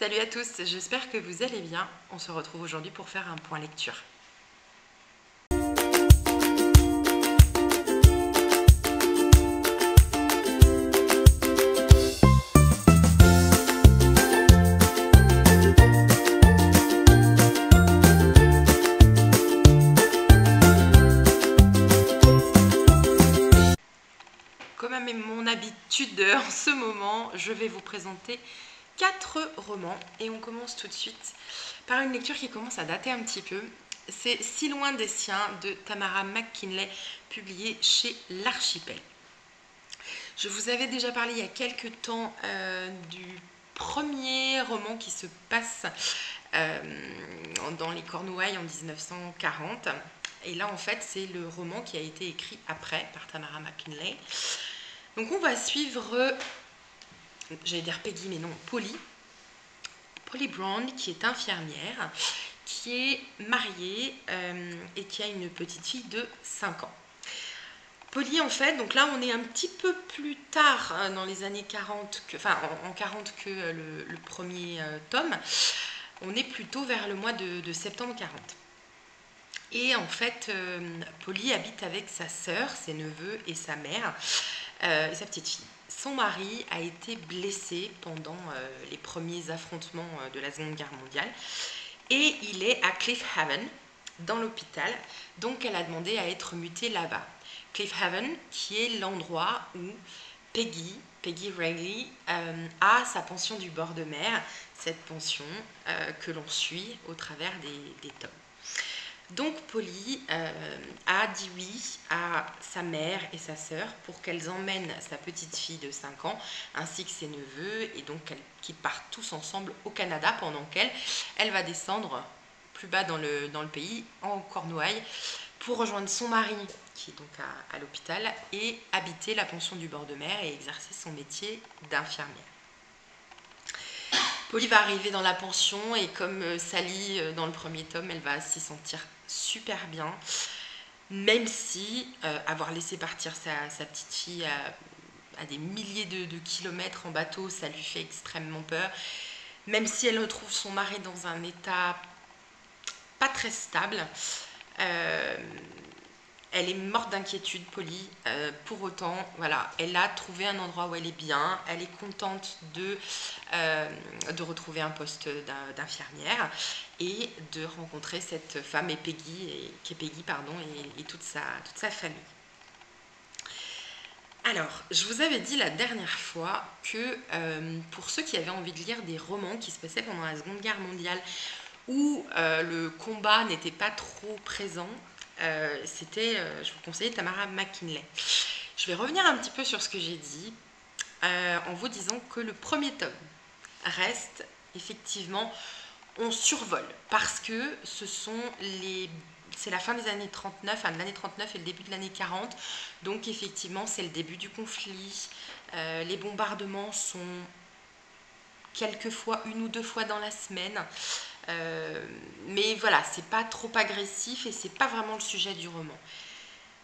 Salut à tous, j'espère que vous allez bien. On se retrouve aujourd'hui pour faire un point lecture. Comme à mon habitude en ce moment, je vais vous présenter quatre romans et on commence tout de suite par une lecture qui commence à dater un petit peu. C'est Si loin des siens de Tamara McKinley, publié chez l'Archipel. Je vous avais déjà parlé il y a quelques temps euh, du premier roman qui se passe euh, dans les Cornouailles en 1940. Et là, en fait, c'est le roman qui a été écrit après par Tamara McKinley. Donc, on va suivre j'allais dire Peggy, mais non, Polly. Polly Brown, qui est infirmière, qui est mariée euh, et qui a une petite fille de 5 ans. Polly, en fait, donc là, on est un petit peu plus tard hein, dans les années 40, que, enfin en, 40 que le, premier euh, tome. On est plutôt vers le mois de, septembre 40. Et en fait, euh, Polly habite avec sa sœur, ses neveux et sa mère et sa petite fille son mari a été blessé pendant euh, les premiers affrontements euh, de la Seconde Guerre mondiale et il est à Cliff Haven, dans l'hôpital, donc elle a demandé à être mutée là-bas. Cliff Haven, qui est l'endroit où Peggy, Peggy Riley, euh, a sa pension du bord de mer, cette pension que l'on suit au travers des tomes. Donc Polly euh, a dit oui à sa mère et sa sœur pour qu'elles emmènent sa petite fille de 5 ans ainsi que ses neveux et donc qu'ils partent tous ensemble au Canada pendant qu'elle elle va descendre plus bas dans le, pays, en Cornouailles, pour rejoindre son mari qui est donc à, à l'hôpital et habiter la pension du bord de mer et exercer son métier d'infirmière. Polly va arriver dans la pension et comme euh, Sally euh, dans le premier tome, elle va s'y sentir super bien. Même si euh, avoir laissé partir sa, petite fille à, des milliers de, kilomètres en bateau, ça lui fait extrêmement peur. Même si elle retrouve son mari dans un état pas très stable, elle est morte d'inquiétude, Polly. Euh, pour autant, voilà, elle a trouvé un endroit où elle est bien. Elle est contente de, euh, retrouver un poste d'infirmière et de rencontrer cette femme et Peggy, et, pardon, et, toute, sa, famille. Alors, je vous avais dit la dernière fois que euh, pour ceux qui avaient envie de lire des romans qui se passaient pendant la Seconde Guerre mondiale, où le combat n'était pas trop présent, euh, c'était, euh, je vous conseillais Tamara McKinley. Je vais revenir un petit peu sur ce que j'ai dit euh, en vous disant que le premier tome reste effectivement, on survole parce que ce sont les c'est la fin des années 39, enfin de l'année 39 et le début de l'année 40. Donc effectivement, c'est le début du conflit. les bombardements sont quelquefois une ou deux fois dans la semaine. Euh, mais voilà, c'est pas trop agressif et c'est pas vraiment le sujet du roman.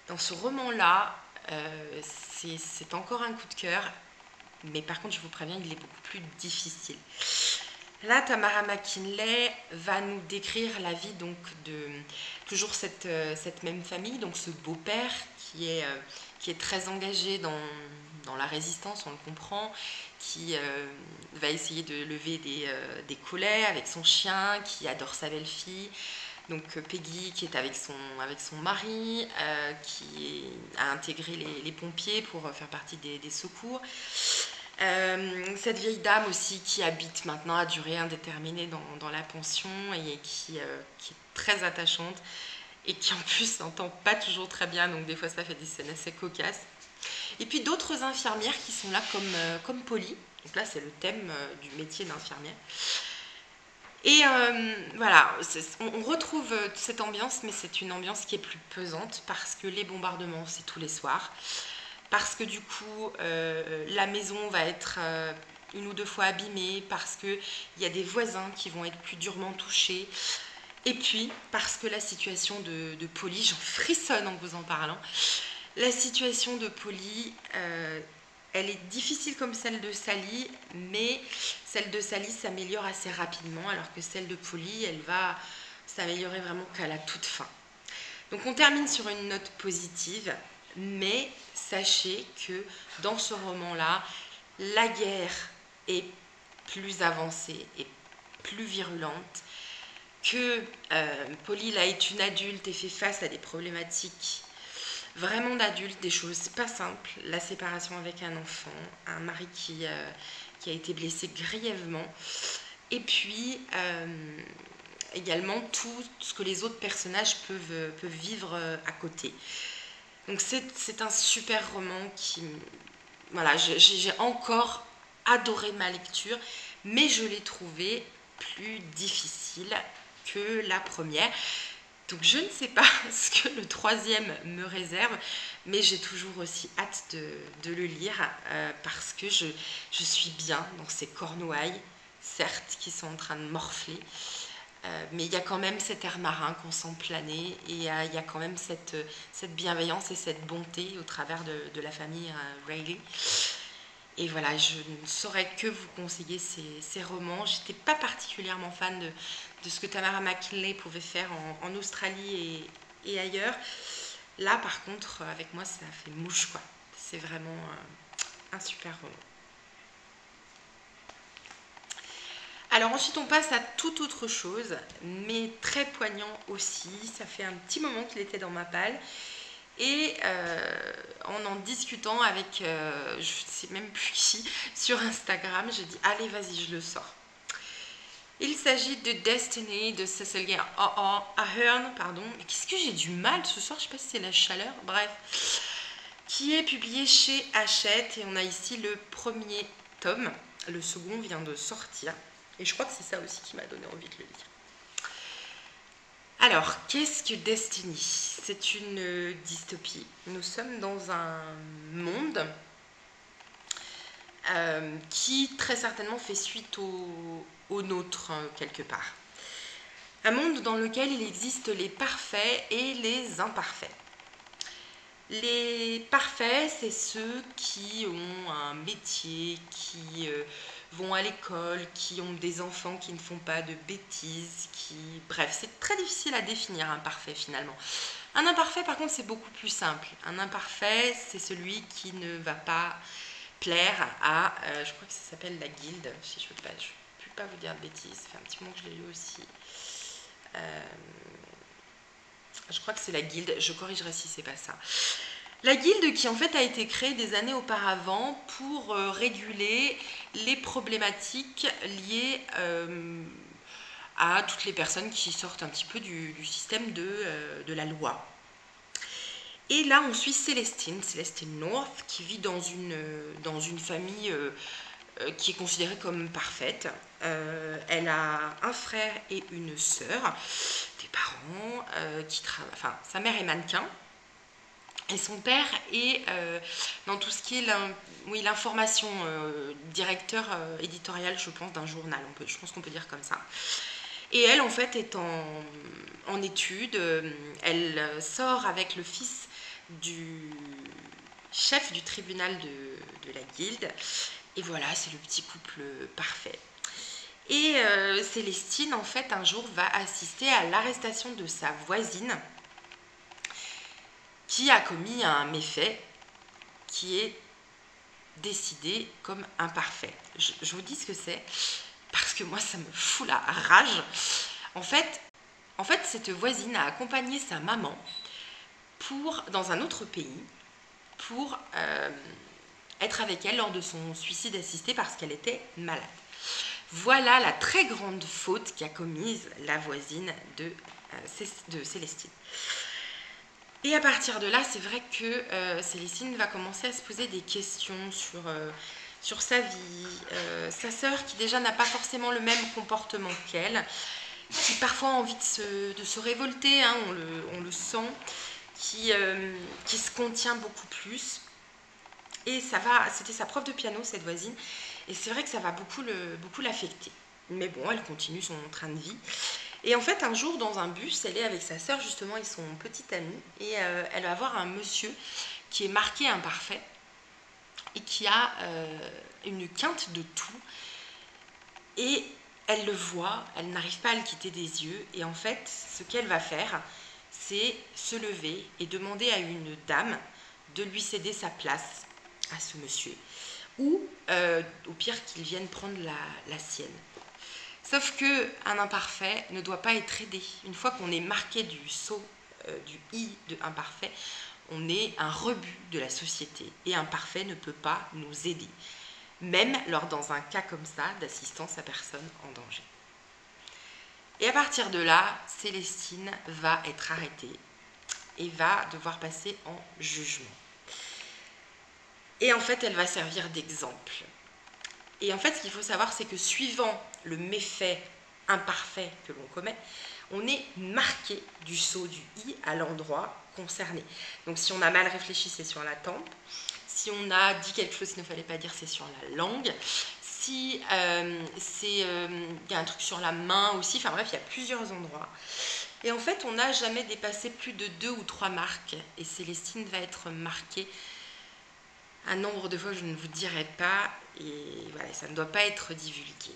Dans ce roman-là, euh, c'est encore un coup de cœur, mais par contre, je vous préviens, il est beaucoup plus difficile. Là, Tamara McKinley va nous décrire la vie donc de toujours cette, euh, cette même famille, donc ce beau-père qui est, qui est très engagé dans, dans la résistance, on le comprend, qui euh, va essayer de lever des, euh, des, collets avec son chien, qui adore sa belle-fille. Donc euh, Peggy qui est avec son, avec son mari, qui a intégré les, pompiers pour faire partie des, secours. cette vieille dame aussi qui habite maintenant à durée indéterminée dans, dans la pension et qui, qui, est très attachante et qui en plus n'entend pas toujours très bien, donc des fois ça fait des scènes assez cocasses. Et puis d'autres infirmières qui sont là comme, euh, comme Polly. Donc là, c'est le thème euh, du métier d'infirmière. Et euh, voilà, on, retrouve cette ambiance, mais c'est une ambiance qui est plus pesante parce que les bombardements, c'est tous les soirs. Parce que du coup, la maison va être une ou deux fois abîmée, parce qu'il y a des voisins qui vont être plus durement touchés. Et puis, parce que la situation de, de j'en frissonne en vous en parlant, la situation de Polly, euh, elle est difficile comme celle de Sally, mais celle de Sally s'améliore assez rapidement, alors que celle de Polly, elle va s'améliorer vraiment qu'à la toute fin. Donc on termine sur une note positive, mais sachez que dans ce roman-là, la guerre est plus avancée et plus virulente, que euh, Polly là est une adulte et fait face à des problématiques vraiment d'adultes, des choses pas simples, la séparation avec un enfant, un mari qui, euh, qui a été blessé grièvement, et puis euh, également tout ce que les autres personnages peuvent, peuvent vivre à côté. Donc c'est un super roman qui... Voilà, j'ai encore adoré ma lecture, mais je l'ai trouvé plus difficile que la première. Donc je ne sais pas ce que le troisième me réserve, mais j'ai toujours aussi hâte de, le lire euh, parce que je, suis bien dans ces cornouailles, certes, qui sont en train de morfler, euh, mais il y a quand même cet air marin qu'on sent planer et il y a quand même cette, bienveillance et cette bonté au travers de, la famille euh, Rayleigh. Et voilà, je ne saurais que vous conseiller ces, romans. J'étais pas particulièrement fan de, ce que Tamara McKinley pouvait faire en, Australie et, ailleurs. Là, par contre, avec moi, ça fait mouche, quoi. C'est vraiment euh, un super roman. Alors ensuite, on passe à toute autre chose, mais très poignant aussi. Ça fait un petit moment qu'il était dans ma palle. Et euh, en en discutant avec, euh, je ne sais même plus qui, sur Instagram, j'ai dit allez vas-y je le sors. Il s'agit de Destiny de Cecilia Ahern, pardon. Qu'est-ce que j'ai du mal ce soir Je sais pas si c'est la chaleur. Bref, qui est publié chez Hachette et on a ici le premier tome. Le second vient de sortir et je crois que c'est ça aussi qui m'a donné envie de le lire. Alors, qu'est-ce que Destiny? C'est une dystopie. Nous sommes dans un monde euh, qui très certainement fait suite au, nôtre hein, quelque part. Un monde dans lequel il existe les parfaits et les imparfaits. Les parfaits, c'est ceux qui ont un métier, qui euh, vont à l'école, qui ont des enfants qui ne font pas de bêtises, qui... Bref, c'est très difficile à définir un parfait finalement. Un imparfait, par contre, c'est beaucoup plus simple. Un imparfait, c'est celui qui ne va pas plaire à... Euh, je crois que ça s'appelle la guilde, si je ne peux, pas vous dire de bêtises. Ça fait un petit moment que je l'ai lu aussi. Euh, je crois que c'est la guilde, je corrigerai si c'est pas ça. La guilde qui en fait a été créée des années auparavant pour euh, réguler les problématiques liées euh, à toutes les personnes qui sortent un petit peu du, système de, euh, de, la loi. Et là, on suit Célestine, Célestine North, qui vit dans une, dans une famille qui est considérée comme parfaite. elle a un frère et une sœur, des parents qui travaillent. Enfin, sa mère est mannequin, et son père est euh, dans tout ce qui est l'information, euh, directeur euh, éditorial, je pense, d'un journal. Je pense qu'on peut dire comme ça. Et elle, en fait, est en, en études. Elle sort avec le fils du chef du tribunal de, de la guilde. Et voilà, c'est le petit couple parfait. Et Célestine, en fait, un jour, va assister à l'arrestation de sa voisine qui a commis un méfait qui est décidé comme imparfait. Je, vous dis ce que c'est parce que moi ça me fout la rage. En fait, en fait, cette voisine a accompagné sa maman pour dans un autre pays pour euh, être avec elle lors de son suicide assisté parce qu'elle était malade. Voilà la très grande faute qu'a commise la voisine de, euh, de Célestine. Et à partir de là, c'est vrai que euh, Célestine va commencer à se poser des questions sur, euh, sur sa vie, euh, sa sœur qui déjà n'a pas forcément le même comportement qu'elle, qui parfois a envie de se, de se révolter, hein, on, le, on, le, sent, qui, qui se contient beaucoup plus. Et ça va, c'était sa prof de piano, cette voisine, et c'est vrai que ça va beaucoup l'affecter. Beaucoup Mais bon, elle continue son train de vie. Et en fait, un jour, dans un bus, elle est avec sa sœur, justement, et son petit ami, et euh, elle va voir un monsieur qui est marqué imparfait. et qui a une quinte de tout. Et elle le voit, elle n'arrive pas à le quitter des yeux. Et en fait, ce qu'elle va faire, c'est se lever et demander à une dame de lui céder sa place à ce monsieur. Ou, euh, au pire, qu'il vienne prendre la, sienne. Sauf que un imparfait ne doit pas être aidé. Une fois qu'on est marqué du sceau, euh, du i de imparfait, on est un rebut de la société. Et un parfait ne peut pas nous aider. Même lors dans un cas comme ça d'assistance à personne en danger. Et à partir de là, Célestine va être arrêtée et va devoir passer en jugement. Et en fait, elle va servir d'exemple. Et en fait, ce qu'il faut savoir, c'est que suivant le méfait imparfait que l'on commet, on est marqué du saut du i à l'endroit concerné. Donc si on a mal réfléchi, c'est sur la tempe. Si on a dit quelque chose qu'il ne fallait pas dire, c'est sur la langue si euh, c'est euh, y a un truc sur la main aussi, enfin bref, il y a plusieurs endroits. Et en fait, on n'a jamais dépassé plus de deux ou trois marques. Et Célestine va être marquée un nombre de fois je ne vous dirai pas. Et voilà, ça ne doit pas être divulgué.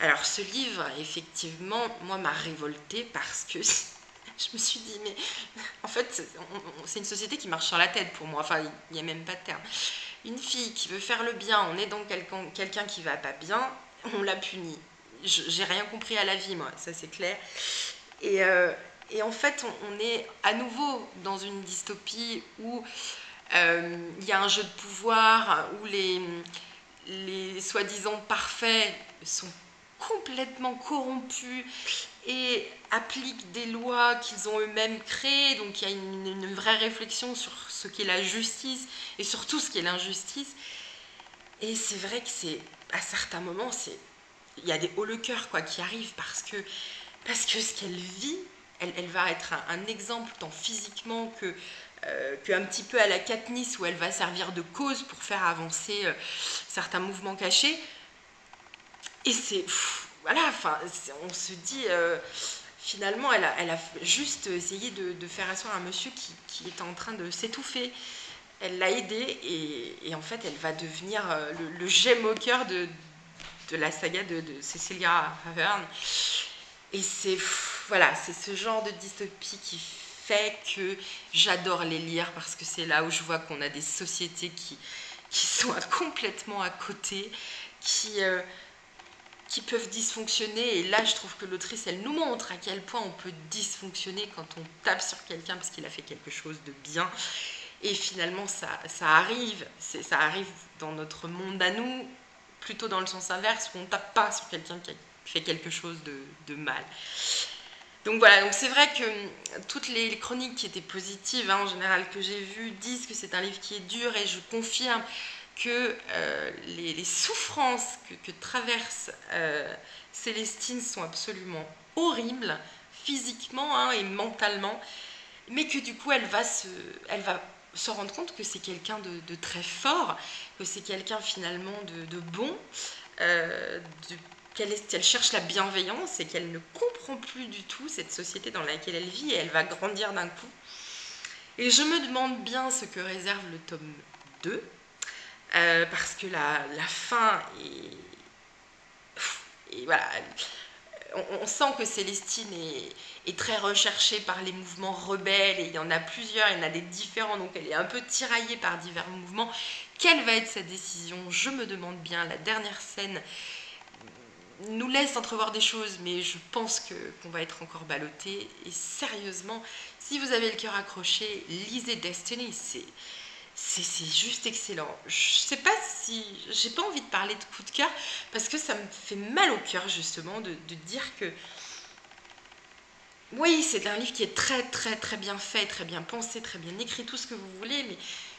Alors, ce livre, effectivement, moi, m'a révolté parce que je me suis dit, mais en fait, c'est une société qui marche sur la tête pour moi. Enfin, il n'y a même pas de terme une fille qui veut faire le bien en aidant quelqu'un quelqu'un qui va pas bien, on la punit. J'ai rien compris à la vie, moi, ça c'est clair. Et, euh, en fait, on, est à nouveau dans une dystopie où euh, il y a un jeu de pouvoir, où les soi-disant parfaits sont complètement corrompus et appliquent des lois qu'ils ont eux-mêmes créées. Donc il y a une, vraie réflexion sur ce qu'est la justice et sur tout ce qu'est l'injustice. Et c'est vrai que c'est à certains moments, c'est il y a des hauts le cœur quoi qui arrivent parce que parce que ce qu'elle vit, elle, elle, va être un, exemple tant physiquement que euh, qu'un petit peu à la Katniss où elle va servir de cause pour faire avancer euh, certains mouvements cachés. Et c'est voilà, enfin, on se dit, euh, finalement, elle a, elle a, juste essayé de, faire asseoir un monsieur qui, qui était en train de s'étouffer. Elle l'a aidé et, en fait, elle va devenir euh, le, gemme au cœur de, de la saga de, Cecilia Havern. Et c'est voilà, c'est ce genre de dystopie qui fait que j'adore les lire parce que c'est là où je vois qu'on a des sociétés qui, qui sont complètement à côté, qui, euh, qui peuvent dysfonctionner. Et là, je trouve que l'autrice, elle nous montre à quel point on peut dysfonctionner quand on tape sur quelqu'un parce qu'il a fait quelque chose de bien. Et finalement, ça, ça arrive, ça arrive dans notre monde à nous, plutôt dans le sens inverse, où on tape pas sur quelqu'un qui a fait quelque chose de, mal. Donc voilà, c'est vrai que toutes les chroniques qui étaient positives, hein, en général, que j'ai vues, disent que c'est un livre qui est dur, et je confirme que euh, les, souffrances que, traverse euh, Célestine sont absolument horribles, physiquement hein, et mentalement, mais que du coup elle va se, rendre compte que c'est quelqu'un de, très fort, que c'est quelqu'un finalement de, bon, euh, qu'elle elle cherche la bienveillance et qu'elle ne comprend plus du tout cette société dans laquelle elle vit et elle va grandir d'un coup. Et je me demande bien ce que réserve le tome 2, euh, parce que la, fin est, et voilà, on, sent que Célestine est, très recherchée par les mouvements rebelles et il y en a plusieurs, il y en a des différents, donc elle est un peu tiraillée par divers mouvements. Quelle va être sa décision? Je me demande bien. La dernière scène nous laisse entrevoir des choses, mais je pense qu'on va être encore ballotté. Et sérieusement, si vous avez le cœur accroché, lisez Destiny, c'est c'est juste excellent. Je sais pas si. J'ai pas envie de parler de coup de cœur parce que ça me fait mal au cœur justement de, dire que. Oui, c'est un livre qui est très très très bien fait, très bien pensé, très bien écrit, tout ce que vous voulez, mais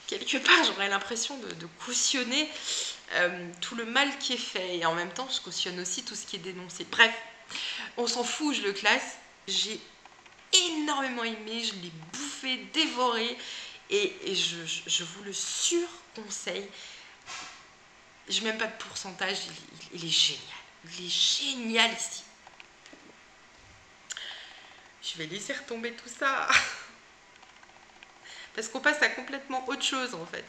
quelque part j'aurais l'impression de, cautionner euh, tout le mal qui est fait et en même temps je cautionne aussi tout ce qui est dénoncé. Bref, on s'en fout, je le classe. J'ai énormément aimé, je l'ai bouffé, dévoré. Et, je, vous le surconseille. Je n'ai même pas de pourcentage, il, est génial. Il est génial ici. Je vais laisser retomber tout ça. Parce qu'on passe à complètement autre chose en fait.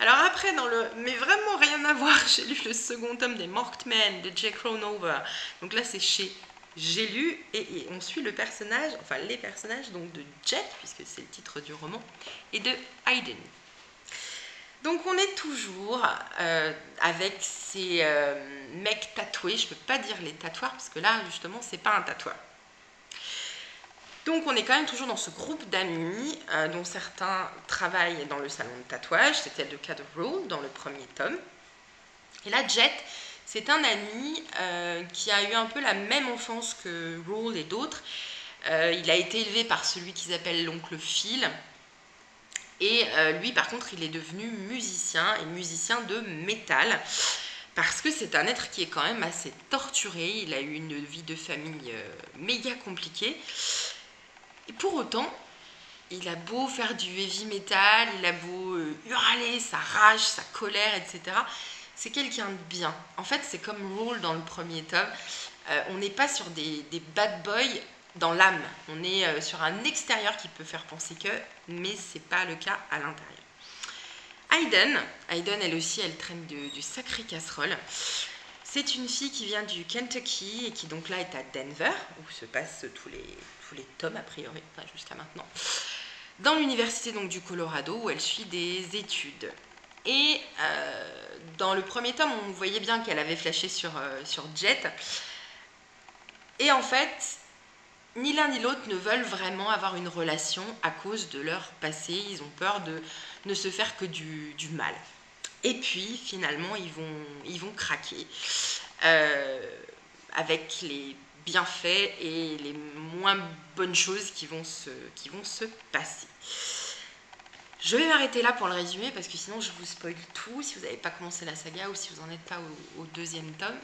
Alors après, dans le, mais vraiment rien à voir, j'ai lu le second tome des Marked Men de Jack Ronover. Donc là, c'est chez J'ai lu et, on suit le personnage, enfin les personnages donc de Jet, puisque c'est le titre du roman, et de Hayden. Donc on est toujours euh, avec ces euh, mecs tatoués, je ne peux pas dire les tatoueurs, parce que là justement c'est pas un tatoueur. Donc on est quand même toujours dans ce groupe d'amis, euh, dont certains travaillent dans le salon de tatouage, c'était le cas de Rule dans le premier tome. Et là Jet, c'est un ami qui a eu un peu la même enfance que Rule et d'autres. il a été élevé par celui qu'ils appellent l'oncle Phil, et euh, lui, par contre, il est devenu musicien et musicien de métal. Parce que c'est un être qui est quand même assez torturé. Il a eu une vie de famille euh, méga compliquée. Et pour autant, il a beau faire du heavy metal, il a beau euh, hurler sa rage, sa colère, etc. C'est quelqu'un de bien. En fait, c'est comme Rule dans le premier tome. on n'est pas sur des, bad boys dans l'âme. On est euh, sur un extérieur qui peut faire penser que, mais c'est pas le cas à l'intérieur. Hayden, Hayden elle aussi, elle traîne du, sacré casserole. C'est une fille qui vient du Kentucky et qui donc là est à Denver, où se passent tous les, tomes a priori, jusqu'à maintenant, dans l'université donc du Colorado où elle suit des études. Et euh, dans le premier tome, on voyait bien qu'elle avait flashé sur, euh, sur Jet. Et en fait, ni l'un ni l'autre ne veulent vraiment avoir une relation à cause de leur passé. Ils ont peur de ne se faire que du, mal. Et puis, finalement, ils vont, ils vont craquer euh, avec les bienfaits et les moins bonnes choses qui vont se, qui vont se passer. Je vais m'arrêter là pour le résumer parce que sinon je vous spoil tout si vous n'avez pas commencé la saga ou si vous n'en êtes pas au deuxième tome.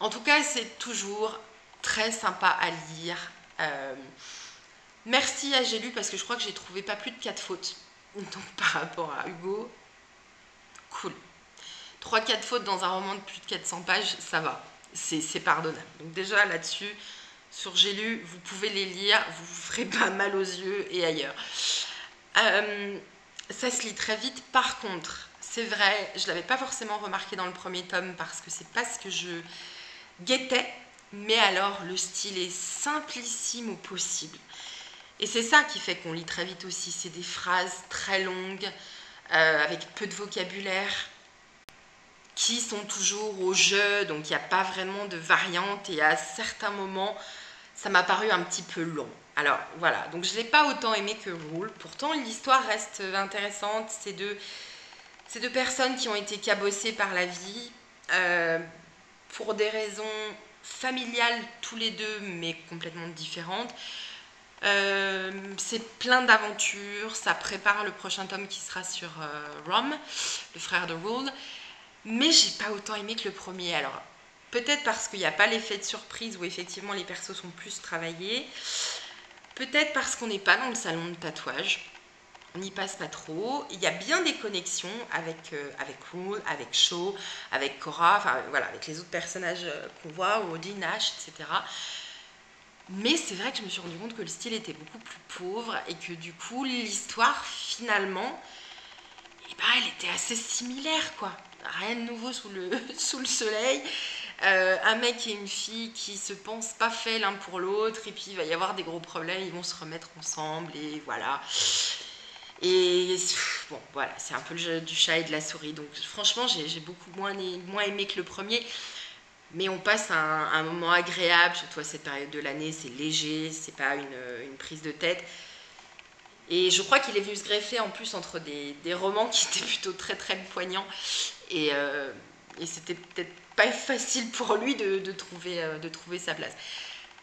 En tout cas, c'est toujours très sympa à lire. Euh, merci à J'ai lu parce que je crois que j'ai trouvé pas plus de 4 fautes. Donc par rapport à Hugo, cool. 3-4 fautes dans un roman de plus de 400 pages, ça va. C'est pardonnable. Donc déjà là-dessus, sur J'ai lu, vous pouvez les lire, vous vous ferez pas mal aux yeux et ailleurs. Euh, ça se lit très vite. Par contre, c'est vrai, je l'avais pas forcément remarqué dans le premier tome parce que c'est pas ce que je guettais mais alors le style est simplissime au possible. Et c'est ça qui fait qu'on lit très vite aussi. C'est des phrases très longues, euh, avec peu de vocabulaire, qui sont toujours au jeu, donc il n'y a pas vraiment de variante. Et à certains moments, ça m'a paru un petit peu long. Alors voilà, donc je ne l'ai pas autant aimé que Rule. Pourtant, l'histoire reste intéressante. C'est deux, deux personnes qui ont été cabossées par la vie euh, pour des raisons familiales tous les deux, mais complètement différentes. Euh, c'est plein d'aventures, ça prépare le prochain tome qui sera sur euh, Rom, le frère de Rule, mais j'ai pas autant aimé que le premier. Alors, peut-être parce qu'il n'y a pas l'effet de surprise où effectivement les persos sont plus travaillés, peut-être parce qu'on n'est pas dans le salon de tatouage on n'y passe pas trop. Il y a bien des connexions avec, euh, avec Rule, avec Shaw, avec Cora, enfin voilà, avec les autres personnages euh, qu'on voit, Odin, Ash, etc. Mais c'est vrai que je me suis rendu compte que le style était beaucoup plus pauvre et que du coup, l'histoire, finalement, eh ben, elle était assez similaire, quoi. Rien de nouveau sous le soleil. Euh, un mec et une fille qui se pensent pas faits l'un pour l'autre, et puis il va y avoir des gros problèmes, ils vont se remettre ensemble, et voilà. Et bon, voilà, c'est un peu le jeu du chat et de la souris. Donc franchement, j'ai beaucoup moins, aimé que le premier. Mais on passe un, moment agréable, surtout à cette période de l'année, c'est léger, c'est pas une, prise de tête. Et je crois qu'il est venu se greffer en plus entre des, des, romans qui étaient plutôt très très poignants. Et, euh, et c'était peut-être pas facile pour lui de, de trouver, euh, de trouver sa place.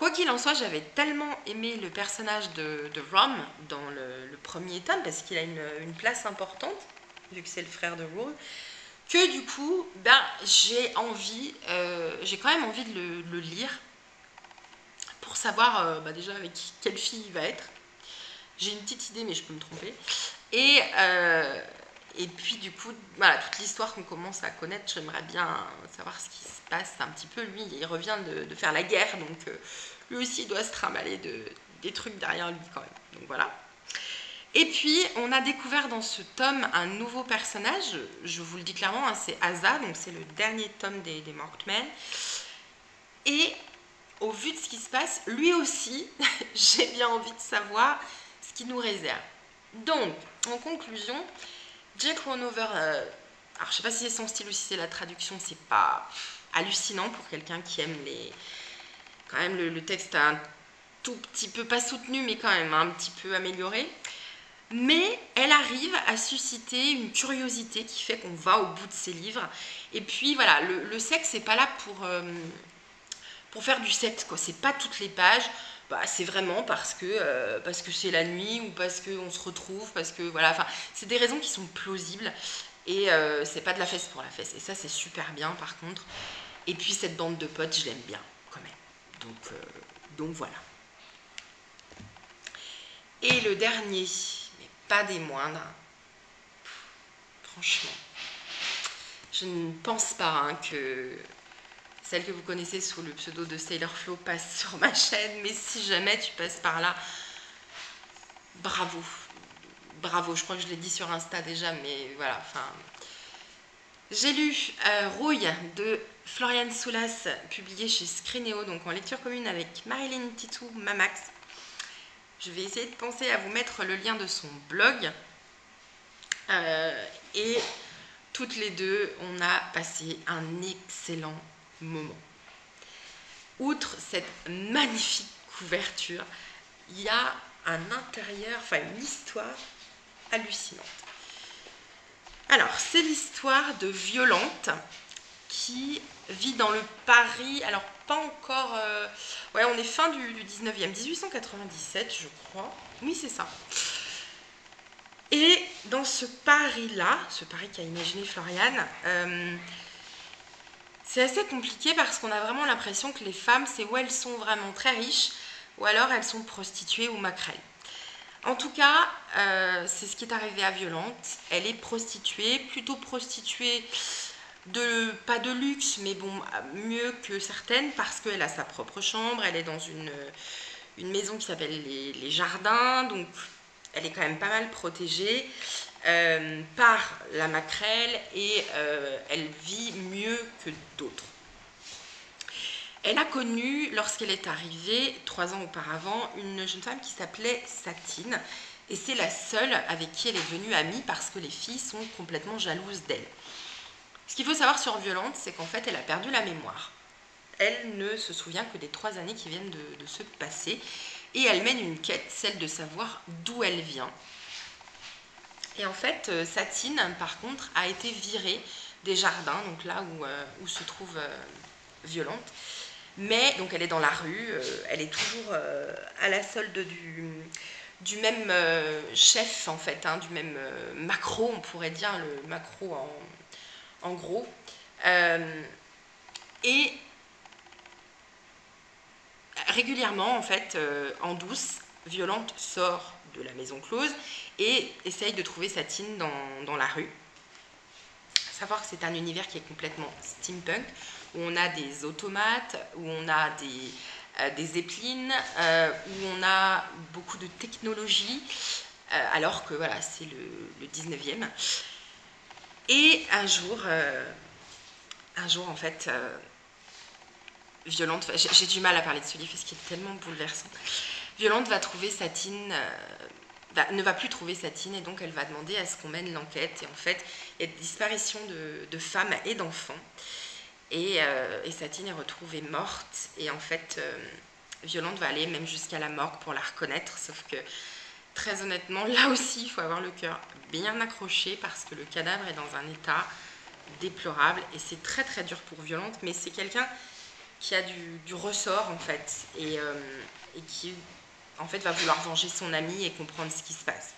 Quoi qu'il en soit, j'avais tellement aimé le personnage de, Rom dans le, premier tome, parce qu'il a une, place importante, vu que c'est le frère de Rule, que du coup, ben, j'ai envie, euh, j'ai quand même envie de le, lire, pour savoir euh, ben, déjà avec quelle fille il va être. J'ai une petite idée, mais je peux me tromper. Et, et puis du coup, voilà, toute l'histoire qu'on commence à connaître, j'aimerais bien savoir ce qui se passe un petit peu. Lui, il revient de, faire la guerre, donc lui aussi doit se trimballer de, des trucs derrière lui quand même. Donc voilà. Et puis, on a découvert dans ce tome un nouveau personnage, je vous le dis clairement, hein, c'est Asa, donc c'est le dernier tome des, des Markmen. Et au vu de ce qui se passe, lui aussi, j'ai bien envie de savoir ce qu'il nous réserve. Donc, en conclusion, Jack Ronover, euh, alors je sais pas si c'est son style ou si c'est la traduction, c'est pas hallucinant pour quelqu'un qui aime les... Quand même, le, texte a un tout petit peu, pas soutenu, mais quand même un petit peu amélioré. Mais elle arrive à susciter une curiosité qui fait qu'on va au bout de ses livres. Et puis voilà, le, sexe, c'est pas là pour... Euh, faire du sexe, quoi. C'est pas toutes les pages. Bah, c'est vraiment parce que euh, parce que c'est la nuit ou parce qu'on se retrouve, parce que voilà. Enfin, c'est des raisons qui sont plausibles et euh, c'est pas de la fesse pour la fesse. Et ça, c'est super bien par contre. Et puis cette bande de potes, je l'aime bien quand même. Donc, euh, donc voilà. Et le dernier, mais pas des moindres, franchement, je ne pense pas hein, que celle que vous connaissez sous le pseudo de Sailor Flow passe sur ma chaîne, mais si jamais tu passes par là, bravo. Bravo, je crois que je l'ai dit sur Insta déjà, mais voilà, enfin... J'ai lu euh, Rouille de Florian Soulas, publié chez Scrineo, donc en lecture commune avec Marilyn Titou Mamax. Je vais essayer de penser à vous mettre le lien de son blog. Euh, et toutes les deux, on a passé un excellent moment. Outre cette magnifique couverture, il y a un intérieur, enfin une histoire hallucinante. Alors, c'est l'histoire de Violente qui vit dans le Paris, alors pas encore, euh, ouais, on est fin du, 19e, 1897, je crois. Oui, c'est ça. Et dans ce Paris-là, ce Paris qu'a imaginé Floriane, euh, c'est assez compliqué parce qu'on a vraiment l'impression que les femmes, c'est où elles sont vraiment très riches, ou alors elles sont prostituées ou maquerelles. En tout cas, euh, c'est ce qui est arrivé à Violente. Elle est prostituée, plutôt prostituée de pas de luxe, mais bon, mieux que certaines parce qu'elle a sa propre chambre. Elle est dans une, maison qui s'appelle les, les, Jardins, donc elle est quand même pas mal protégée. Euh, par la maquerelle et euh, elle vit mieux que d'autres. Elle a connu, lorsqu'elle est arrivée, trois ans auparavant, une jeune femme qui s'appelait Satine. Et c'est la seule avec qui elle est devenue amie parce que les filles sont complètement jalouses d'elle. Ce qu'il faut savoir sur Violente, c'est qu'en fait, elle a perdu la mémoire. Elle ne se souvient que des trois années qui viennent de se passer. Et elle mène une quête, celle de savoir d'où elle vient, et en fait, euh, Satine, par contre, a été virée des jardins, donc là où, euh, se trouve euh, Violente. Mais, donc elle est dans la rue, elle est toujours à la solde du, du même chef, en fait, hein, du même macro, on pourrait dire, le macro en, en gros. et régulièrement, en fait, en douce, Violente sort de la maison close et essaye de trouver Satine dans, dans la rue. Savoir que c'est un univers qui est complètement steampunk, où on a des automates, où on a des, euh, des euh, où on a beaucoup de technologie, euh, alors que voilà, c'est le, le, 19e. Et un jour, un jour en fait, Violente, j'ai du mal à parler de ce livre parce qu'il est tellement bouleversant. Violente va trouver Satine, euh, ne va plus trouver Satine et donc elle va demander à ce qu'on mène l'enquête. Et en fait, il y a des disparitions de, femmes et d'enfants. Euh, et, Satine est retrouvée morte. Et en fait, euh, Violente va aller même jusqu'à la morgue pour la reconnaître. Sauf que, très honnêtement, là aussi, il faut avoir le cœur bien accroché parce que le cadavre est dans un état déplorable. Et c'est très très dur pour Violente, mais c'est quelqu'un qui a du, ressort en fait. Et, et qui en fait, va vouloir venger son ami et comprendre ce qui se passe.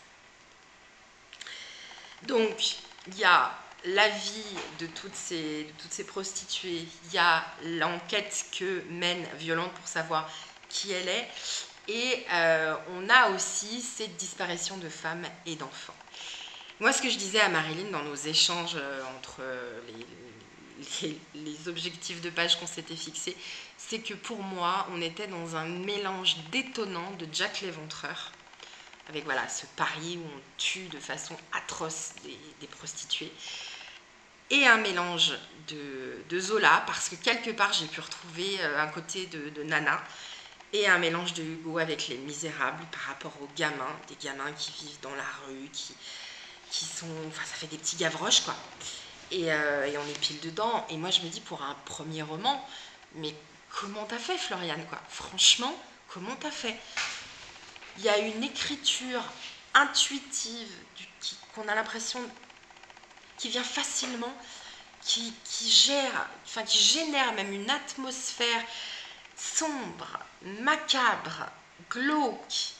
Donc, il y a la vie de toutes ces, toutes ces prostituées, il y a l'enquête que mène Violente pour savoir qui elle est, et euh, on a aussi cette disparition de femmes et d'enfants. Moi, ce que je disais à Marilyn dans nos échanges euh, entre les, les, objectifs de page qu'on s'était fixés, c'est que pour moi, on était dans un mélange détonnant de Jack l'Éventreur, avec voilà ce pari où on tue de façon atroce des, prostituées, et un mélange de, Zola, parce que quelque part j'ai pu retrouver euh, un côté de, Nana, et un mélange de Hugo avec les misérables par rapport aux gamins, des gamins qui vivent dans la rue, qui, qui sont... Enfin, ça fait des petits gavroches, quoi. Et, euh, et, on est pile dedans. Et moi, je me dis, pour un premier roman, mais comment t'as fait, Floriane, quoi? Franchement, comment t'as fait? Il y a une écriture intuitive qu'on a l'impression qui vient facilement, qui, qui, gère, enfin qui génère même une atmosphère sombre, macabre, glauque,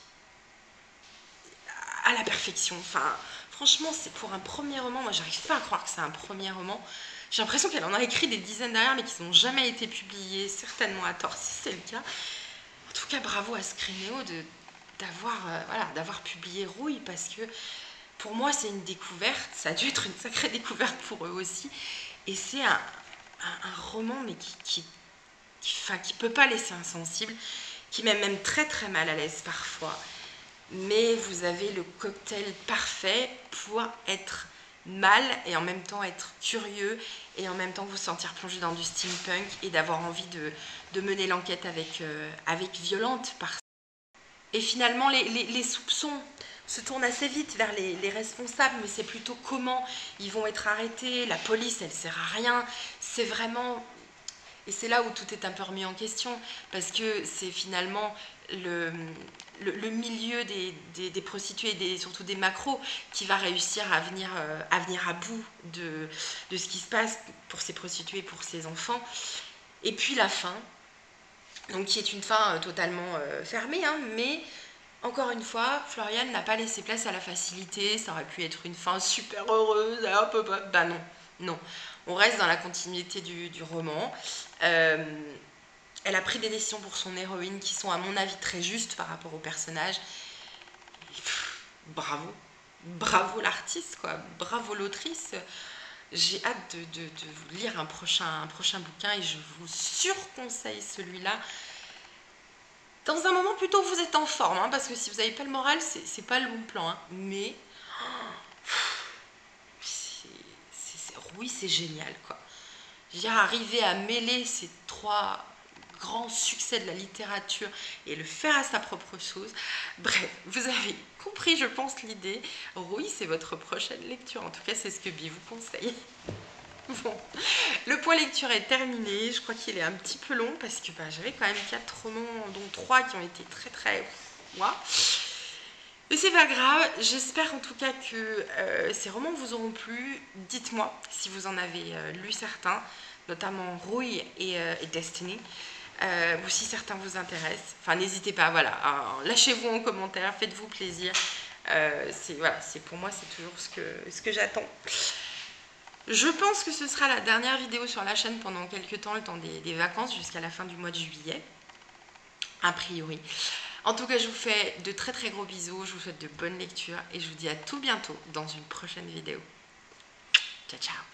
à la perfection. Enfin, franchement, c'est pour un premier roman. Moi, j'arrive pas à croire que c'est un premier roman. J'ai l'impression qu'elle en a écrit des dizaines derrière, mais qui n'ont jamais été publiés, certainement à tort, si c'est le cas. En tout cas, bravo à Scrinéo d'avoir euh, voilà, d'avoir publié Rouille, parce que pour moi, c'est une découverte. Ça a dû être une sacrée découverte pour eux aussi. Et c'est un, un, roman, mais qui, qui, qui, peut pas laisser insensible, qui met même très très mal à l'aise parfois. Mais vous avez le cocktail parfait pour être mal et en même temps être curieux et en même temps vous sentir plongé dans du steampunk et d'avoir envie de, mener l'enquête avec, euh, Violente. Et finalement, les, soupçons se tournent assez vite vers les, les responsables, mais c'est plutôt comment ils vont être arrêtés. La police, elle sert à rien. C'est vraiment et c'est là où tout est un peu remis en question, parce que c'est finalement le, le, milieu des, des, prostituées, et surtout des macros, qui va réussir à venir euh, à, venir à bout de, de ce qui se passe pour ces prostituées, pour ces enfants. Et puis la fin, donc qui est une fin euh, totalement euh, fermée, hein, mais encore une fois, Floriane n'a pas laissé place à la facilité, ça aurait pu être une fin super heureuse, hop, hop, hop. bah non, non. On reste dans la continuité du, roman. Elle a pris des décisions pour son héroïne qui sont, à mon avis, très justes par rapport au personnage. bravo. Bravo l'artiste, quoi. Bravo l'autrice. J'ai hâte de, vous lire un prochain, bouquin et je vous surconseille celui-là. Dans un moment plutôt vous êtes en forme, hein, parce que si vous n'avez pas le moral, c'est pas le bon plan. Hein. Mais oui, c'est génial, quoi. J'ai arrivé à mêler ces trois grands succès de la littérature et le faire à sa propre chose. Bref, vous avez compris, je pense, l'idée. Oui, c'est votre prochaine lecture. En tout cas, c'est ce que Bi vous conseille. Bon, le point lecture est terminé. Je crois qu'il est un petit peu long parce que bah, j'avais quand même quatre romans, dont trois qui ont été très très... Mais c'est pas grave, j'espère en tout cas que euh, ces romans vous auront plu. Dites-moi si vous en avez euh, lu certains, notamment Rouille et, euh, Destiny, ou si certains vous intéressent. Enfin, n'hésitez pas, voilà, lâchez-vous en commentaire, faites-vous plaisir. c'est voilà, pour moi, c'est toujours ce que, ce que j'attends. Je pense que ce sera la dernière vidéo sur la chaîne pendant quelques temps, le temps des vacances, jusqu'à la fin du mois de juillet, a priori. En tout cas, je vous fais de très très gros bisous, je vous souhaite de bonnes lectures et je vous dis à tout bientôt dans une prochaine vidéo. Ciao ciao